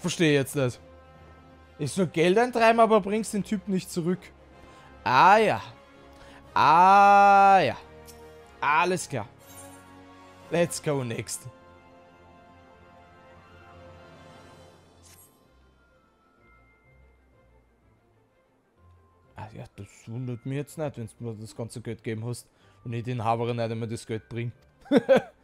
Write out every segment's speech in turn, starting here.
Verstehe jetzt nicht. Ich soll Geld eintreiben, aber bringst den Typ nicht zurück. Ah ja. Ah ja. Alles klar. Let's go next. Ah ja, das wundert mich jetzt nicht, wenn du mir das ganze Geld geben hast und ich den Haberer nicht einmal das Geld bringe.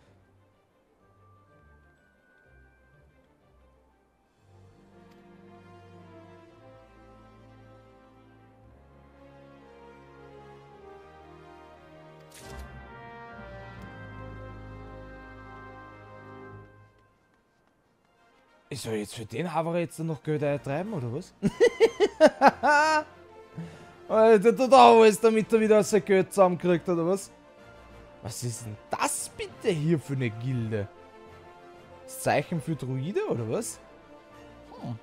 Ich soll jetzt für den Haberer jetzt noch Geld eintreiben, oder was? Alter, da ist damit er wieder sein Geld zusammenkriegt, oder was? Was ist denn das bitte hier für eine Gilde? Das Zeichen für Druide, oder was? Hm.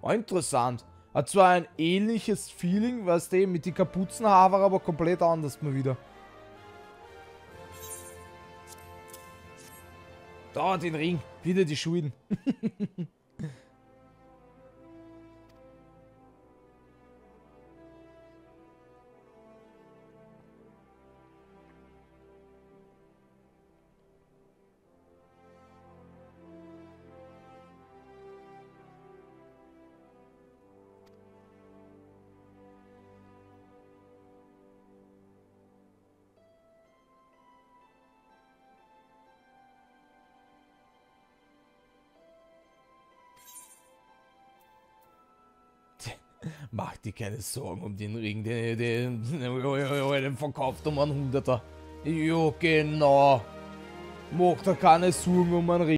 War interessant. Hat zwar ein ähnliches Feeling, was der mit den Kapuzenhaber, aber komplett anders mal wieder. Da, den Ring. Wieder die Schulden. Mach dir keine Sorgen um den Ring, den, den, den, verkauft um einen Hunderter. Jo, genau. Mach dir keine Sorgen um einen Ring.